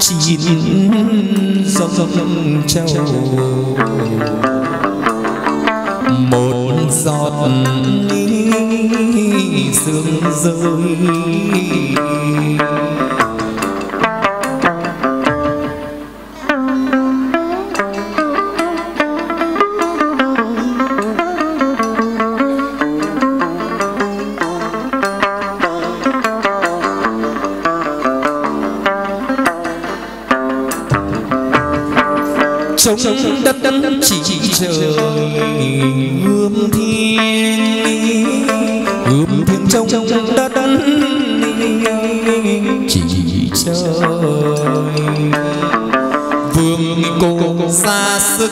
chín dòng châu một giọt sương rơi. Trong đất đất chỉ trời ướm thiên ướm thiên trong đất đất chỉ trời vương cô xa sức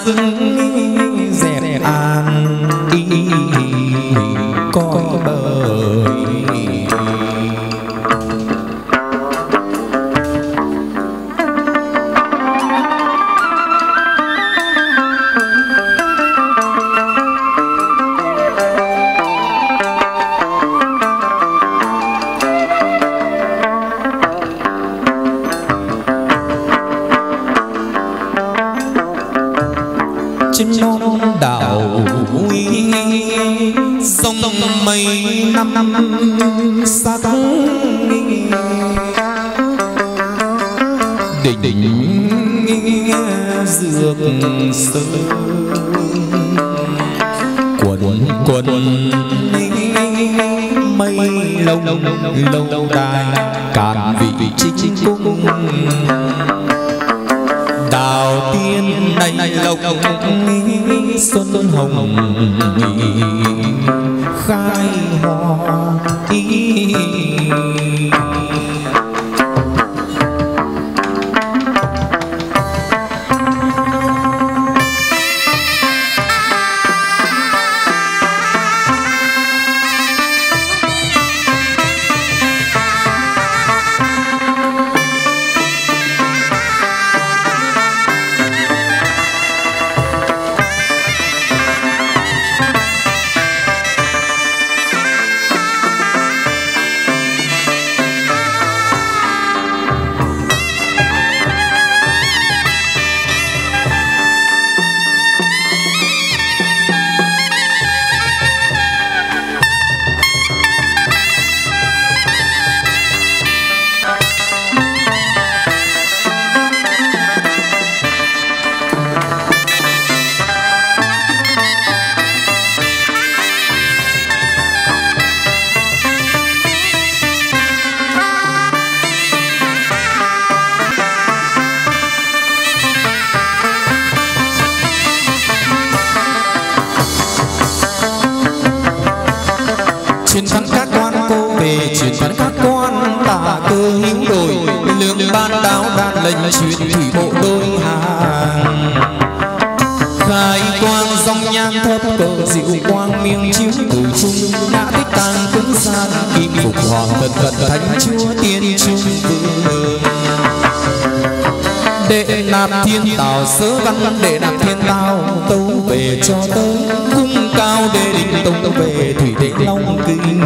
mấy mây năm năm xa đỉnh đỉnh dược sơn quần quần mây lâu lâu đài cạn vị chính cung. Đào tiên này lộc xuân hồng khai hoa ý về truyền văn các quan tả cơ hữu đổi lượng ban đáo đan lệnh truyền thủy bộ đôi hàng. Khai quang dòng nhang thấp cờ dịu quang miệng chiếu từ trung đã tích tàng cứng sang kim phục hoàng thần cận thánh chúa tiên trung vương. Đệ nạp thiên tào sớ văn đệ nạp thiên tào tâu về cho tới cung cao đệ định tông về thủy đệ long kinh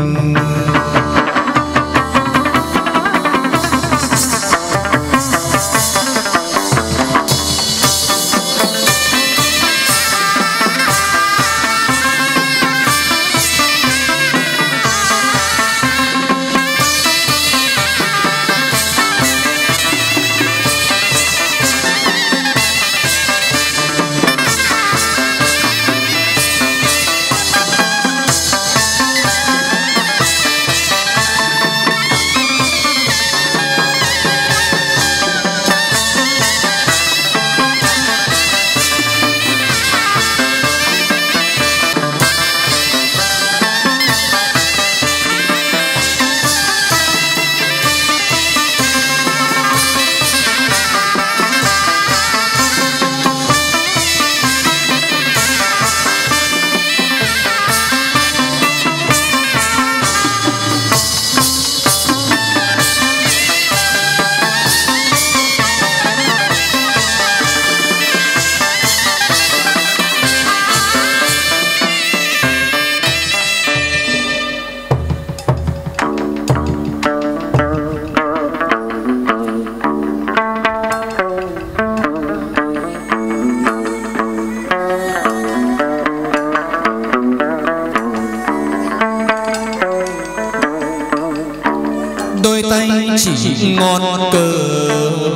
ngọn cờ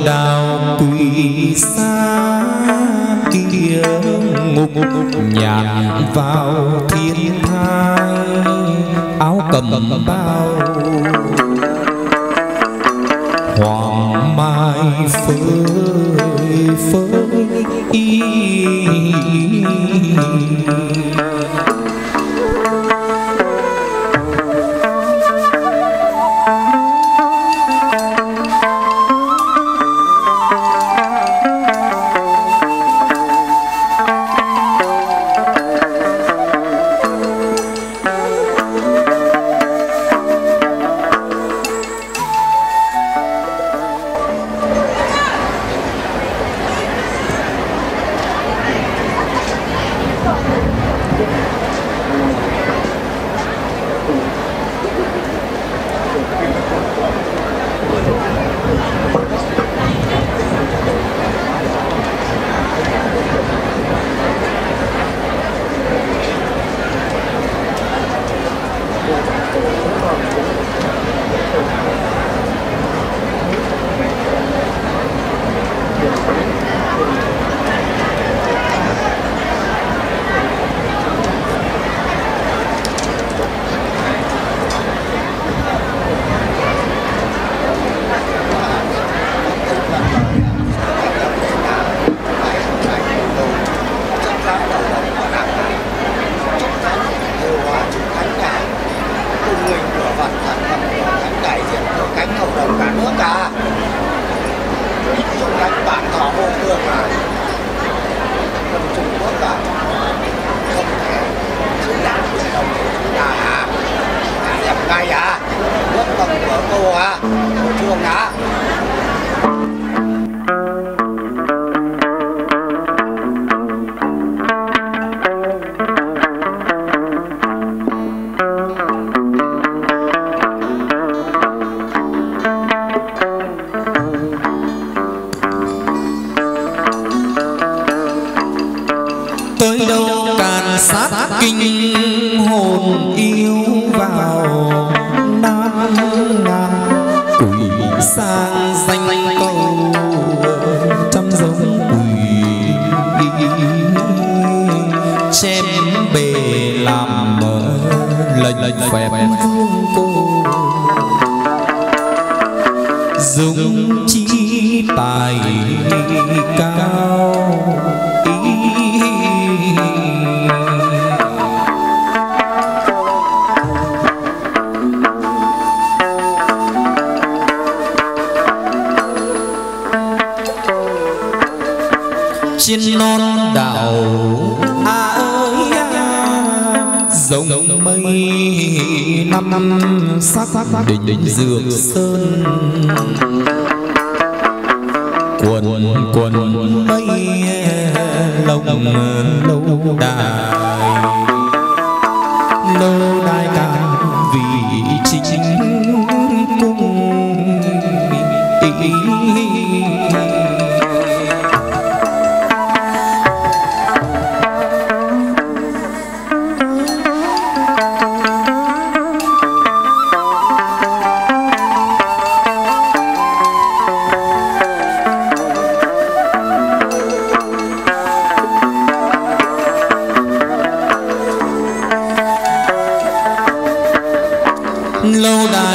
đào quỳ xa kia ngục nhạc vào thiên thai. Áo cầm bao hoàng mai phơi phơi trên non đảo à ơi à, dòng mây năm năm sắc đỉnh dược sơn. quần quần mây lồng lâu đài lâu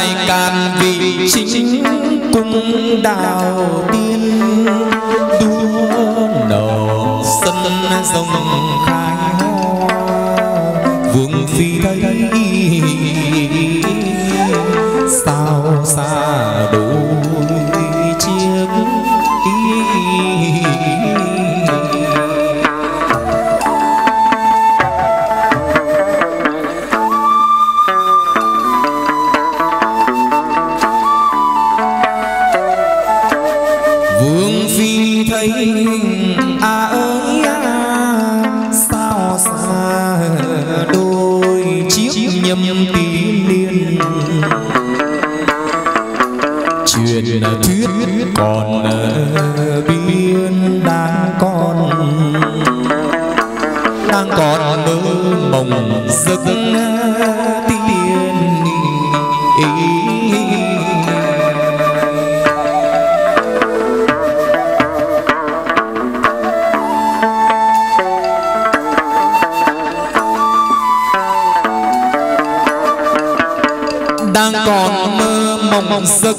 ngài càn vị chính cung đạo tiên, đua nở sân rồng khai vương phi thấy sao xa đôi nhâm tí niên. Truyền thuyết còn biên đang còn. Đang còn mơ mộng giấc mong giấc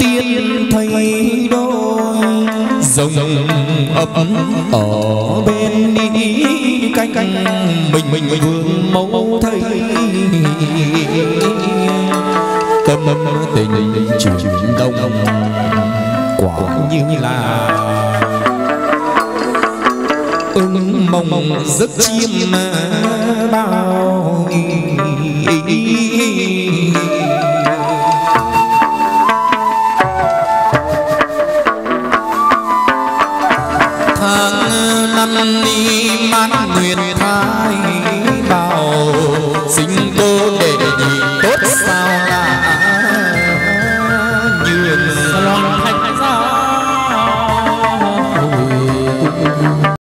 tiên thấy đôi rồng ấp ở bên đi canh canh mình mình mình vương mẫu thấy tâm tình chuyển đông, quả như là ưng mong giấc chiêm bao ni năm mãn nguyện thai